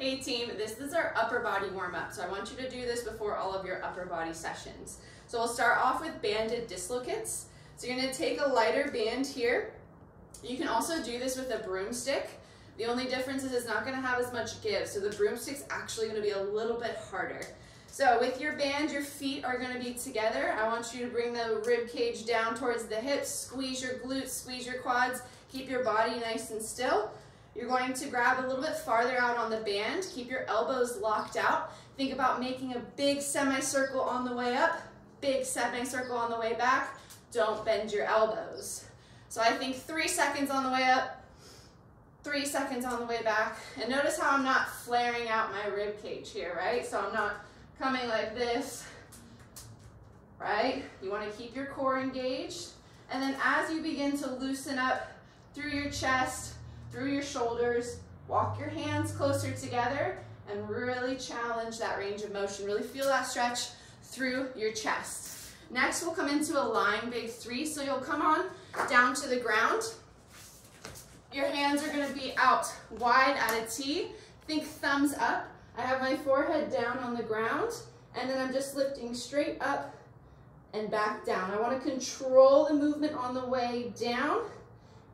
Hey team, this is our upper body warm up. So I want you to do this before all of your upper body sessions. So we'll start off with banded dislocates. So you're gonna take a lighter band here. You can also do this with a broomstick. The only difference is it's not gonna have as much give. So the broomstick's actually gonna be a little bit harder. So with your band, your feet are gonna be together. I want you to bring the rib cage down towards the hips, squeeze your glutes, squeeze your quads, keep your body nice and still. You're going to grab a little bit farther out on the band. Keep your elbows locked out. Think about making a big semicircle on the way up, big semicircle on the way back. Don't bend your elbows. So I think three seconds on the way up, three seconds on the way back. And notice how I'm not flaring out my rib cage here, right? So I'm not coming like this, right? You wanna keep your core engaged. And then as you begin to loosen up through your chest, through your shoulders, walk your hands closer together and really challenge that range of motion. Really feel that stretch through your chest. Next, we'll come into a lying big three. So you'll come on down to the ground. Your hands are gonna be out wide at a T. Think thumbs up. I have my forehead down on the ground and then I'm just lifting straight up and back down. I wanna control the movement on the way down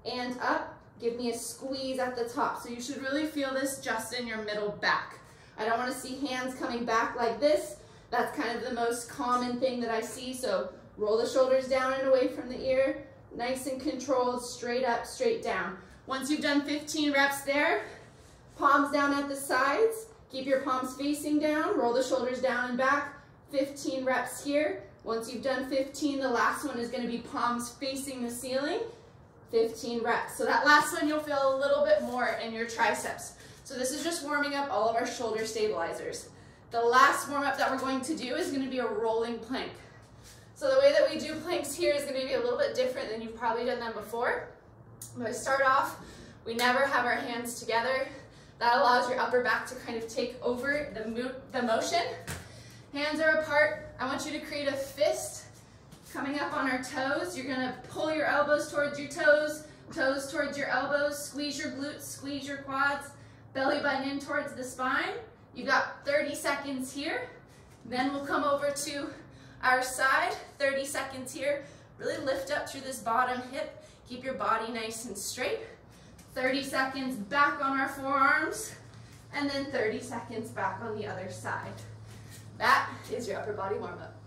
and up Give me a squeeze at the top. So you should really feel this just in your middle back. I don't want to see hands coming back like this. That's kind of the most common thing that I see. So roll the shoulders down and away from the ear. Nice and controlled, straight up, straight down. Once you've done 15 reps there, palms down at the sides. Keep your palms facing down. Roll the shoulders down and back. 15 reps here. Once you've done 15, the last one is going to be palms facing the ceiling. 15 reps. So that last one, you'll feel a little bit more in your triceps. So this is just warming up all of our shoulder stabilizers. The last warm up that we're going to do is gonna be a rolling plank. So the way that we do planks here is gonna be a little bit different than you've probably done them before. When we start off, we never have our hands together. That allows your upper back to kind of take over the, mo the motion. Hands are apart. I want you to create a fist Coming up on our toes, you're gonna pull your elbows towards your toes, toes towards your elbows, squeeze your glutes, squeeze your quads, belly button in towards the spine. You've got 30 seconds here. Then we'll come over to our side, 30 seconds here. Really lift up through this bottom hip. Keep your body nice and straight. 30 seconds back on our forearms, and then 30 seconds back on the other side. That is your upper body warm-up.